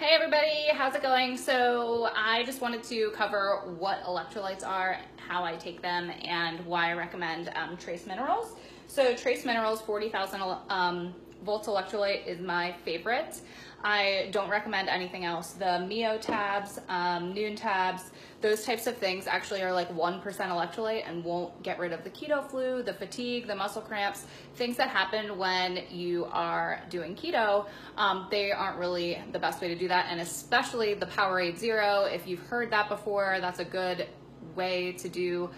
Hey everybody, how's it going? So I just wanted to cover what electrolytes are, how I take them, and why I recommend um, Trace Minerals. So Trace Minerals 40,000 um, volts electrolyte is my favorite. I don't recommend anything else. The Mio tabs, um, Nuun tabs, those types of things actually are like 1% electrolyte and won't get rid of the keto flu, the fatigue, the muscle cramps, things that happen when you are doing keto. Um, they aren't really the best way to do that. And especially the Powerade Zero, if you've heard that before, that's a good way to do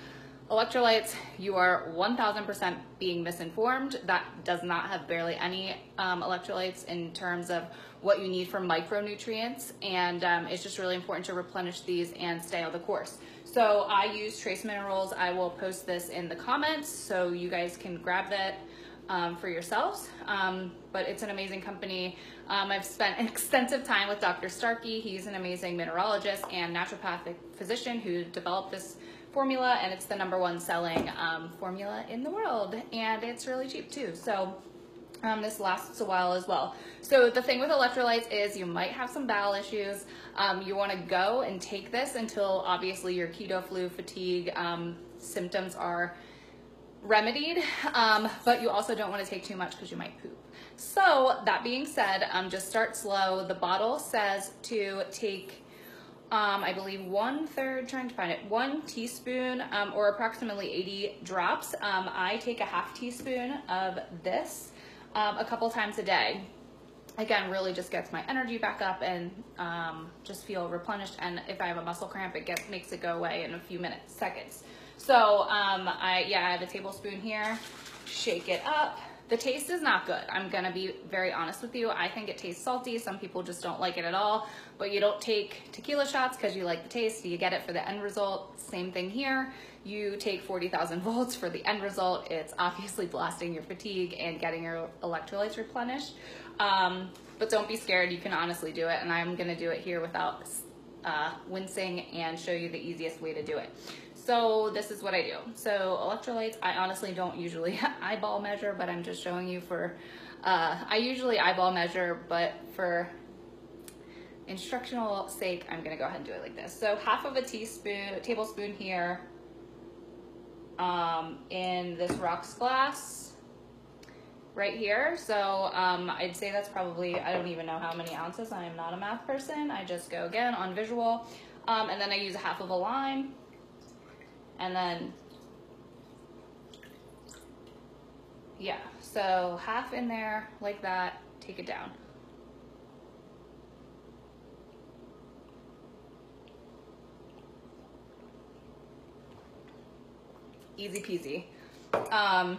Electrolytes, you are 1000% being misinformed. That does not have barely any um, electrolytes in terms of what you need for micronutrients. And um, it's just really important to replenish these and stay on the course. So I use Trace Minerals. I will post this in the comments so you guys can grab that um, for yourselves. Um, but it's an amazing company. Um, I've spent extensive time with Dr. Starkey. He's an amazing mineralogist and naturopathic physician who developed this formula and it's the number one selling um, formula in the world and it's really cheap too. So um, this lasts a while as well. So the thing with electrolytes is you might have some bowel issues. Um, you wanna go and take this until obviously your keto flu fatigue um, symptoms are remedied, um, but you also don't wanna take too much because you might poop. So that being said, um, just start slow. The bottle says to take um, I believe one third, trying to find it, one teaspoon um, or approximately 80 drops. Um, I take a half teaspoon of this um, a couple times a day. Again, really just gets my energy back up and um, just feel replenished. And if I have a muscle cramp, it gets, makes it go away in a few minutes, seconds. So um, I, yeah, I have a tablespoon here, shake it up the taste is not good. I'm gonna be very honest with you. I think it tastes salty. Some people just don't like it at all, but you don't take tequila shots because you like the taste. You get it for the end result. Same thing here. You take 40,000 volts for the end result. It's obviously blasting your fatigue and getting your electrolytes replenished. Um, but don't be scared. You can honestly do it. And I'm gonna do it here without uh, wincing and show you the easiest way to do it. So this is what I do. So electrolytes, I honestly don't usually eyeball measure, but I'm just showing you for, uh, I usually eyeball measure, but for instructional sake, I'm gonna go ahead and do it like this. So half of a teaspoon, tablespoon here um, in this rocks glass right here. So um, I'd say that's probably, I don't even know how many ounces. I am not a math person. I just go again on visual. Um, and then I use a half of a lime and then, yeah, so half in there like that, take it down. Easy peasy. Um,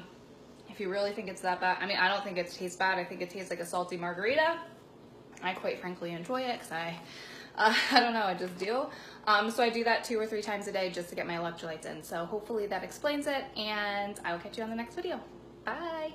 if you really think it's that bad, I mean, I don't think it tastes bad. I think it tastes like a salty margarita. I quite frankly enjoy it because I uh, I don't know, I just do. Um, so I do that two or three times a day just to get my electrolytes in. So hopefully that explains it and I will catch you on the next video. Bye.